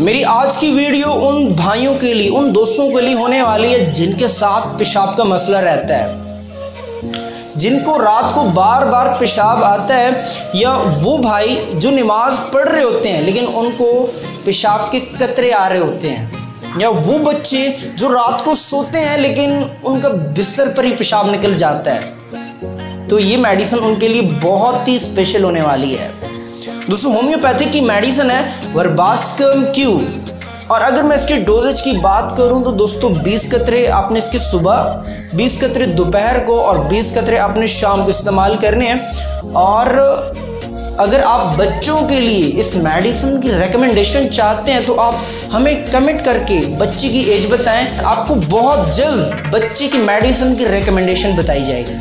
मेरी आज की वीडियो उन भाइयों के लिए, उन दोस्तों के लिए होने वाली है जिनके साथ पेशाब का मसला रहता है। जिनको रात को बार बार पेशाब आता है, या वो भाई जो नमाज़ पढ़ रहे होते हैं, लेकिन उनको पेशाब के कतरे आ रहे होते हैं। या वो बच्चे जो रात को सोते हैं, लेकिन उनका बिस्तर पर ही पेशाब निकल जाता है। तो ये मेडिसिन उनके लिए बहुत ही स्पेशल होने वाली है। दोस्तों, होम्योपैथिक की मेडिसिन है वर्बास्कम क्यू और अगर मैं इसके डोजेज की बात करूँ तो दोस्तों 20 कतरे आपने इसके सुबह 20 कतरे दोपहर को और 20 कतरे आपने शाम को इस्तेमाल करने हैं। और अगर आप बच्चों के लिए इस मेडिसिन की रिकमेंडेशन चाहते हैं तो आप हमें कमेंट करके बच्चे की एज बताएँ। आपको बहुत जल्द बच्चे की मेडिसिन की रिकमेंडेशन बताई जाएगी।